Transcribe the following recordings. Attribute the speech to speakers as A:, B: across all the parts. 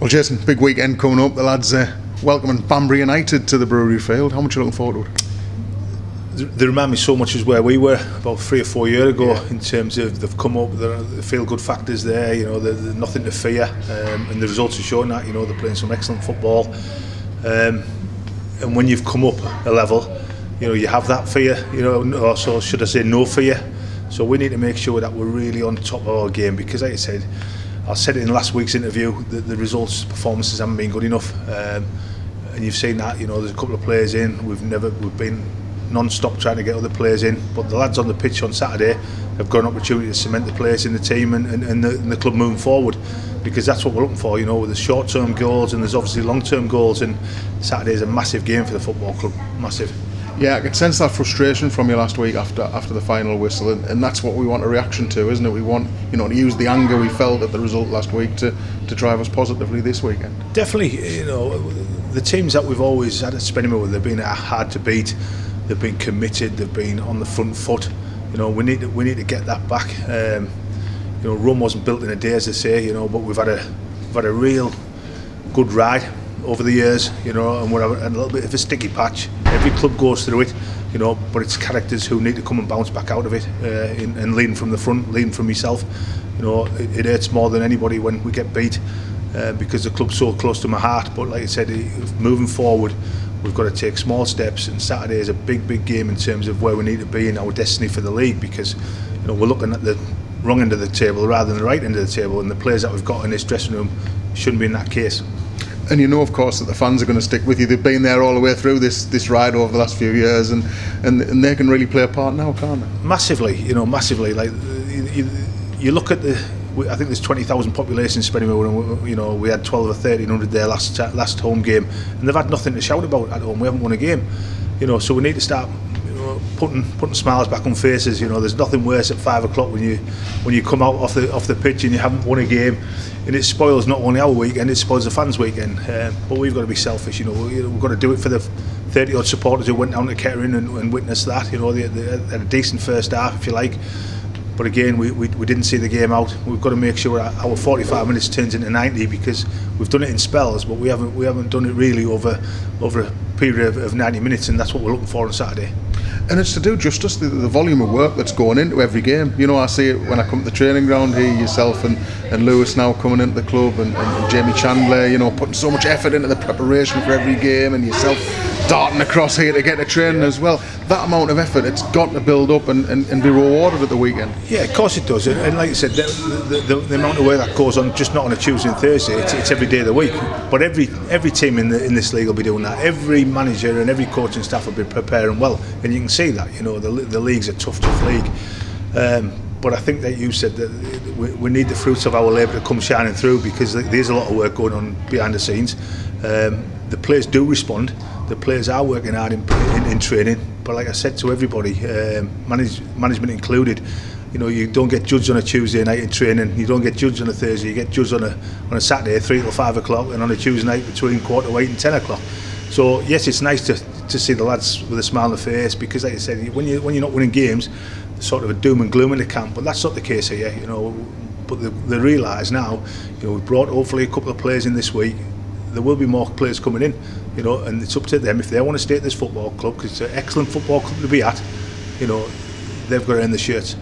A: Well, Jason, big weekend coming up. The lads uh, welcoming Banbury United to the Brewery Field. How much are you looking forward to
B: it? They remind me so much as where we were about three or four years ago yeah. in terms of they've come up, the feel good factors there, you know, there's nothing to fear, um, and the results are showing that, you know, they're playing some excellent football. Um, and when you've come up a level, you know, you have that fear, you know, or so should I say no fear. So we need to make sure that we're really on top of our game because, like I said, I said it in last week's interview that the results performances haven't been good enough. Um, and you've seen that you know there's a couple of players in. We've never we've been non-stop trying to get other players in. But the lads on the pitch on Saturday have got an opportunity to cement the players in the team and, and, and, the, and the club moving forward. Because that's what we're looking for you know with the short-term goals and there's obviously long-term goals. And Saturday is a massive game for the football club. Massive.
A: Yeah, I could sense that frustration from you last week after after the final whistle, and, and, that's what we want a reaction to, isn't it? We want you know to use the anger we felt at the result last week to, to drive us positively this weekend.
B: Definitely, you know, the teams that we've always had at Spennymoor, they've been hard to beat, they've been committed, they've been on the front foot. You know, we need to, we need to get that back. Um, you know, Rome wasn't built in a day, as they say. You know, but we've had a we've had a real good ride over the years, you know, and a little bit of a sticky patch. Every club goes through it, you know, but it's characters who need to come and bounce back out of it uh, in, and lean from the front, lean from myself. You know, it, it hurts more than anybody when we get beat uh, because the club's so close to my heart. But like I said, moving forward, we've got to take small steps. And Saturday is a big, big game in terms of where we need to be in our destiny for the league because, you know, we're looking at the wrong end of the table rather than the right end of the table, and the players that we've got in this dressing room shouldn't be in that case
A: and you know, of course, that the fans are going to stick with you. They've been there all the way through this this ride over the last few years, and and, and they can really play a part now, can't they?
B: Massively, you know, massively. Like you, you look at the. I think there's 20,000 population Spennymoor, and you know we had 12 or 1300 there last last home game, and they've had nothing to shout about at home. We haven't won a game, you know. So we need to start putting putting smiles back on faces. You know, there's nothing worse at five o'clock when you when you come out off the off the pitch and you haven't won a game, and it spoils not only our weekend, it spoils the fans' weekend. Uh, but we've got to be selfish. You know, we've got to do it for the 30 odd supporters who went down to Kettering and, and witnessed that. You know, they, they had a decent first half, if you like. But again, we, we, we didn't see the game out. We've got to make sure our 45 minutes turns into 90 because we've done it in spells, but we haven't we haven't done it really over over a period of, of 90 minutes, and that's what we're looking for on Saturday
A: and it's to do justice the, the volume of work that's going into every game. You know, I see it when I come to the training ground here, yourself and, and Lewis now coming into the club, and, and, and Jamie Chandler, you know, putting so much effort into the preparation for every game, and yourself darting across here to get to training as well. That amount of effort, it's got to build up and, and, and be rewarded at the weekend.
B: Yeah, of course it does. And, and like I said, the, the, the, the, amount of work that goes on, just not on a Tuesday and Thursday, it's, it's every day of the week. But every every team in the in this league will be doing that. Every manager and every coaching staff will be preparing well, and you can see that. You know, the the league's a tough, tough league. Um, but I think that you said that we, we need the fruits of our labour to come shining through because there's a lot of work going on behind the scenes. Um, the players do respond. The players are working hard in, in, in training. But like I said to everybody, um, manage, management included, you know, you don't get judged on a Tuesday night in training. You don't get judged on a Thursday. You get judged on a on a Saturday, three till five o'clock, and on a Tuesday night between quarter to eight and ten o'clock. So yes, it's nice to, to see the lads with a smile on the face because, like I said, when you when you're not winning games, sort of a doom and gloom in the camp. But that's not the case here. You know, but they, they realise now. You know, we've brought hopefully a couple of players in this week. There will be more players coming in. You know, and it's up to them if they want to stay at this football club because it's an excellent football club to be at. You know, they've got to earn the shirts.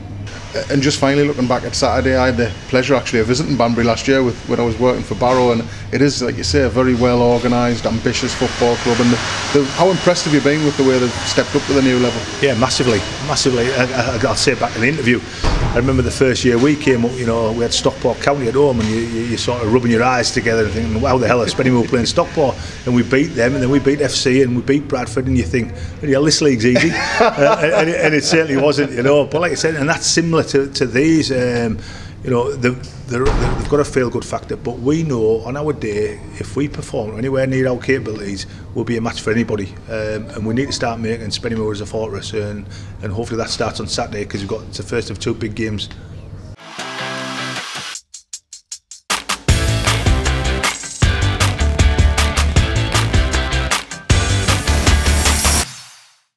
A: and just finally looking back at Saturday, I had the pleasure actually of visiting Banbury last year with when I was working for Barrow, and it is, like you say, a very well organised, ambitious football club. And the, the, how impressed have you been with the way they've stepped up to the new level?
B: Yeah, massively, massively. I, I, I'll say back in the interview, I remember the first year we came up, you know, we had Stockport County at home, and you, you, you're sort of rubbing your eyes together and thinking, how the hell are Spennymoor playing Stockport? And we beat them, and then we beat FC, and we beat Bradford, and you think, yeah, this league's easy. uh, and, and, it, and it certainly wasn't, you know. But like I said, and that's similar to, to these. Um, you know, they've, they're, they've got a feel-good factor, but we know on our day, if we perform anywhere near our capabilities, we'll be a match for anybody. Um, and we need to start making Spennymoor as a fortress, and, and hopefully that starts on Saturday, because we've got the first of two big games